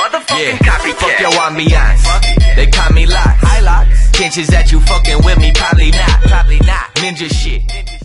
Yeah, copycat. fuck your ambiance. They call me locks. Tensions that you fucking with me, probably not. Probably not. Ninja shit.